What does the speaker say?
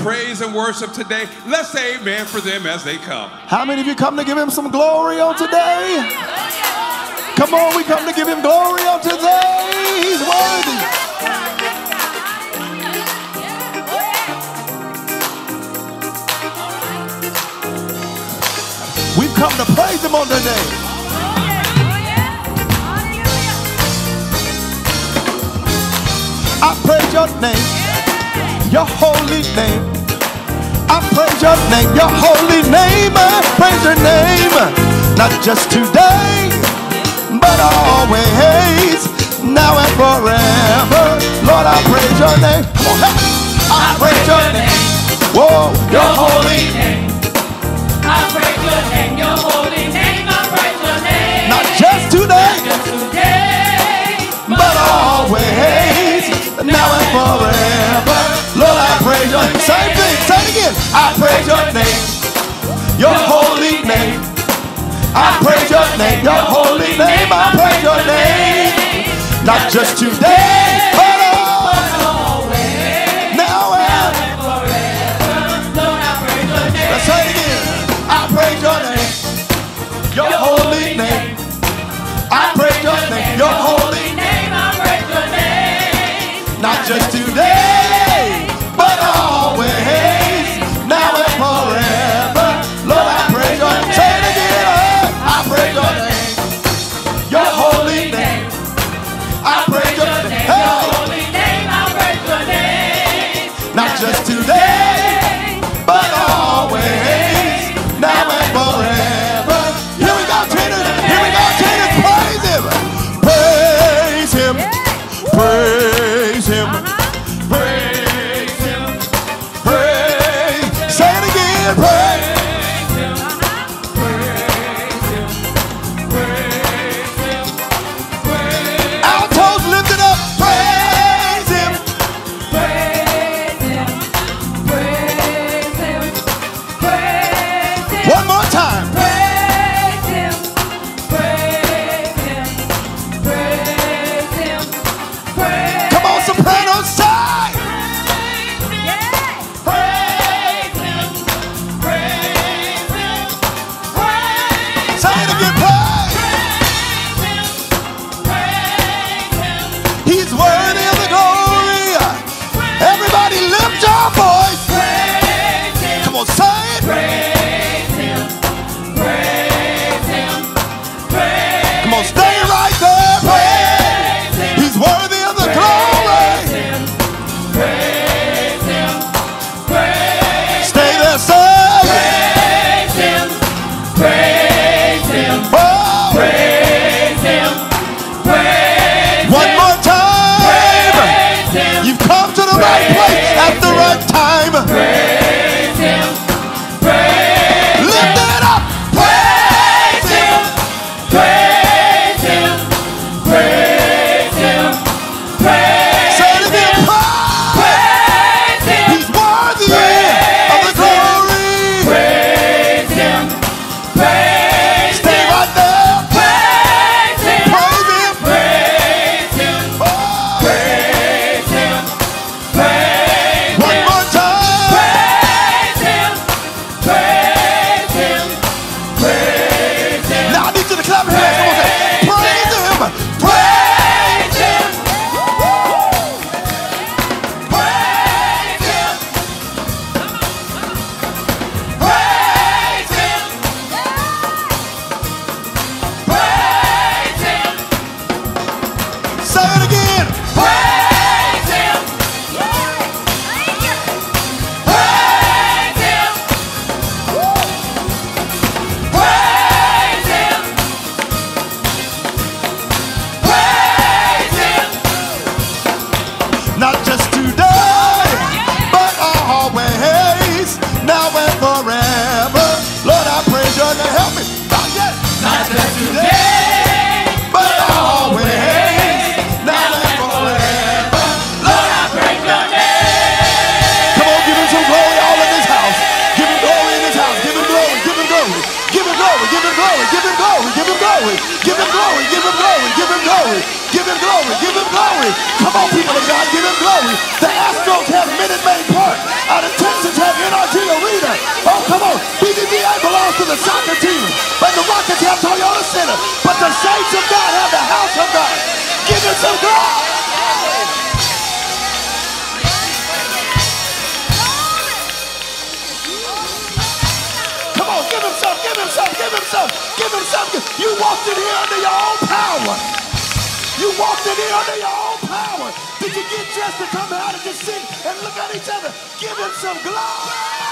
praise and worship today. Let's say amen for them as they come. How many of you come to give him some glory on today? Come on, we come to give him glory on today. He's worthy. We've come to praise him on today. I praise your name, your holy name. I praise your name, your holy name. I praise your name, not just today, but always, now and forever. Lord, I praise your name. Come on, help. I praise your name. Whoa, your holy name, I praise your name, your holy name, name, your holy name. I praise your name, not just today, but always, now and Lord, I praise your name. let's say it again. I praise your name, your holy name. I praise your name, your holy Name, I praise your name. not just today, time. He's worthy come to the right place at the right time. glory, give him glory, give him glory, give him glory, give him glory, give him glory, give him glory, give him glory. Come on, people of God, give him glory. The Astros have Minute Maid Park. Give him some, give him some, give him some. You walked in here under your own power. You walked in here under your own power. Did you get dressed to come out and just sing and look at each other? Give him some glory.